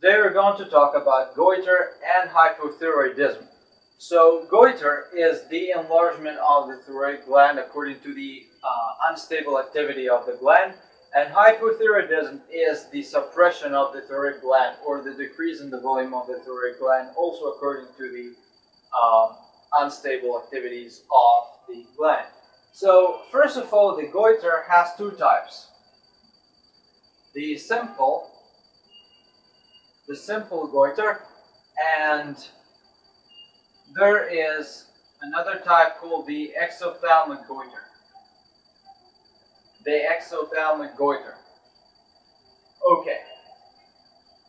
Today we're going to talk about goiter and hypothyroidism. So goiter is the enlargement of the thyroid gland according to the uh, unstable activity of the gland and hypothyroidism is the suppression of the thyroid gland or the decrease in the volume of the thyroid gland also according to the um, unstable activities of the gland. So first of all the goiter has two types. The simple the simple goiter and there is another type called the exophthalmic goiter. The exophthalmic goiter. Okay.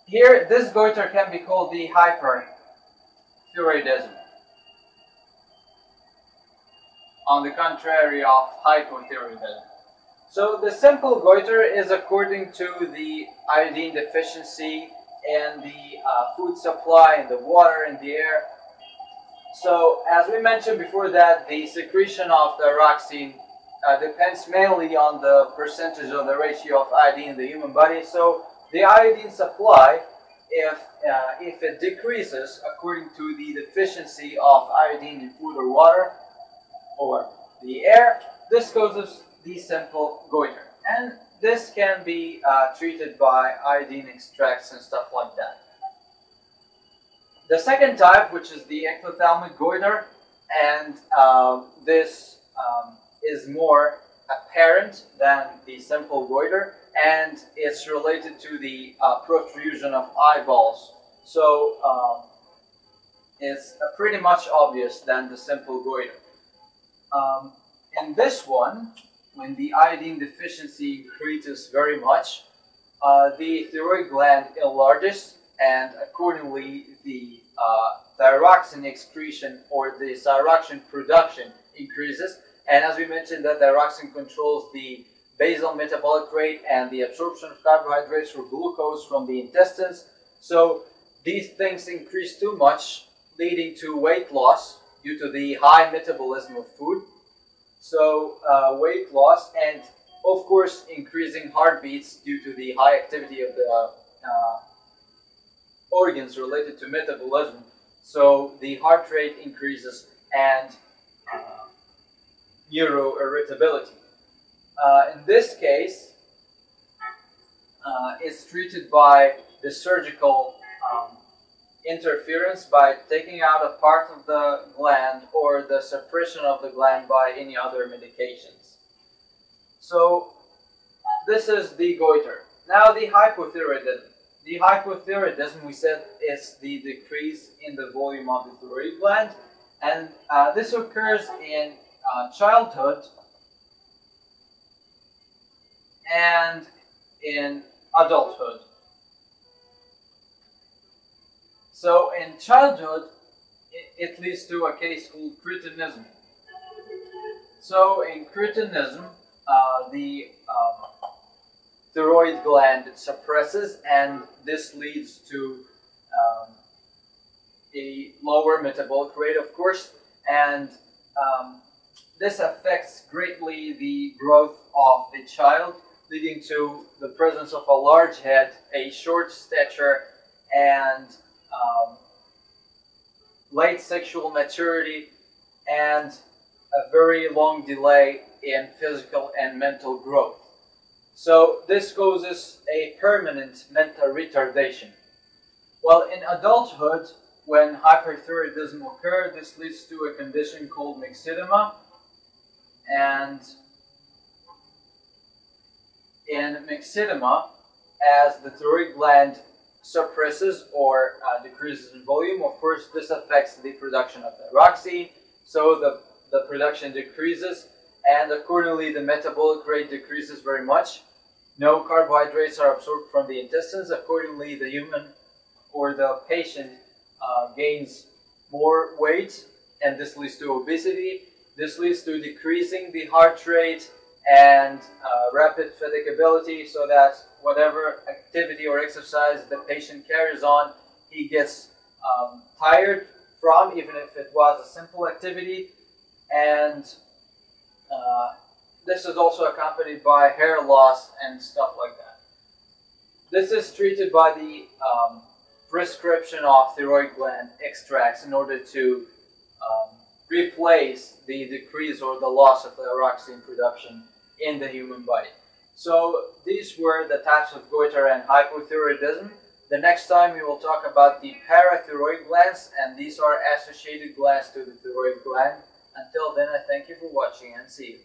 Here, this goiter can be called the hyperthyroidism. On the contrary of hypothyroidism. So the simple goiter is according to the iodine deficiency and the uh, food supply and the water and the air. So as we mentioned before that, the secretion of the thyroxine uh, depends mainly on the percentage of the ratio of iodine in the human body. So the iodine supply, if, uh, if it decreases according to the deficiency of iodine in food or water or the air, this causes the simple goiter. And this can be uh, treated by iodine extracts and stuff like that. The second type, which is the exophthalmic goiter, and um, this um, is more apparent than the simple goiter, and it's related to the uh, protrusion of eyeballs. So um, it's uh, pretty much obvious than the simple goiter. Um, in this one, when the iodine deficiency increases very much, uh, the thyroid gland enlarges and accordingly the uh, thyroxine excretion or the thyroxine production increases. And as we mentioned, that thyroxine controls the basal metabolic rate and the absorption of carbohydrates or glucose from the intestines. So these things increase too much, leading to weight loss due to the high metabolism of food so uh, weight loss and of course increasing heartbeats due to the high activity of the uh, organs related to metabolism. So the heart rate increases and uh, neuroirritability. Uh, in this case, uh, it's treated by the surgical interference by taking out a part of the gland or the suppression of the gland by any other medications. So this is the goiter. Now the hypothyroidism. The hypothyroidism, we said, is the decrease in the volume of the thyroid gland, and uh, this occurs in uh, childhood and in adulthood. So in childhood, it, leads to a case called cretinism. So in cretinism, uh, the um, thyroid gland suppresses, and this leads to um, a lower metabolic rate, of course, and um, this affects greatly the growth of the child, leading to the presence of a large head, a short stature, and um, late sexual maturity, and a very long delay in physical and mental growth. So this causes a permanent mental retardation. Well, in adulthood, when hyperthyroidism occurs, this leads to a condition called myxedema. And in myxedema, as the thyroid gland suppresses or uh, decreases in volume, of course, this affects the production of the thyroxine, so the, the production decreases, and accordingly, the metabolic rate decreases very much. No carbohydrates are absorbed from the intestines, accordingly, the human or the patient uh, gains more weight, and this leads to obesity. This leads to decreasing the heart rate and uh, rapid fatigability so that whatever activity or exercise the patient carries on, he gets um, tired from, even if it was a simple activity. And uh, this is also accompanied by hair loss and stuff like that. This is treated by the um, prescription of thyroid gland extracts in order to um, replace the decrease or the loss of thyroxine production in the human body. So these were the types of goiter and hypothyroidism. The next time we will talk about the parathyroid glands and these are associated glands to the thyroid gland. Until then, I thank you for watching and see you.